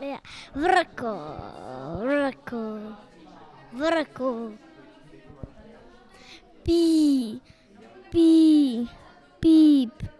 Yeah. Vrko, vrko, vrko. Pee, pee, peep.